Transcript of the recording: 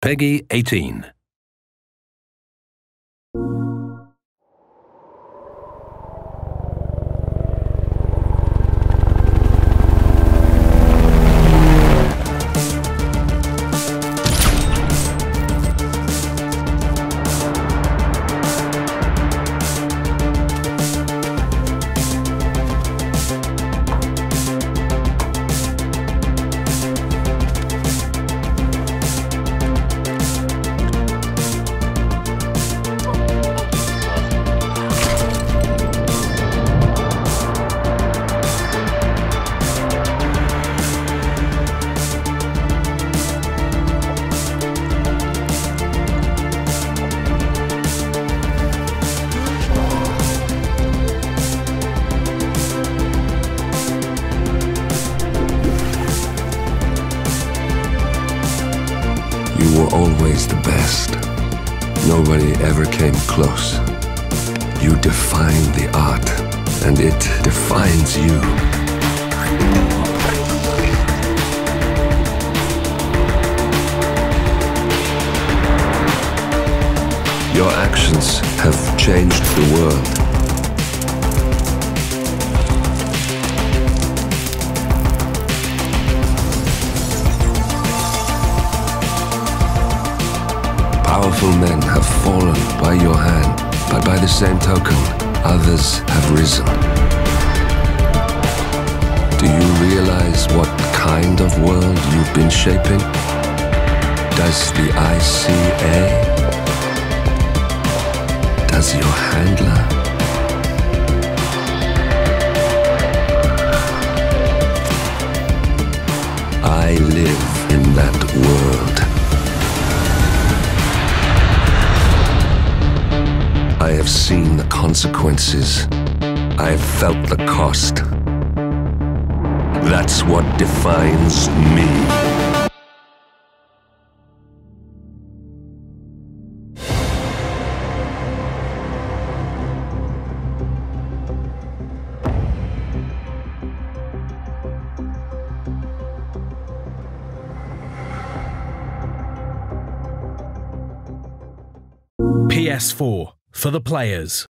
PEGI 18. You were always the best. Nobody ever came close. You define the art, and it defines you. Your actions have changed the world. Powerful men have fallen by your hand, but by the same token, others have risen. Do you realize what kind of world you've been shaping? Does the ICA? Does your handler? I live in that world. I have seen the consequences. I have felt the cost. That's what defines me. PS4 for the players.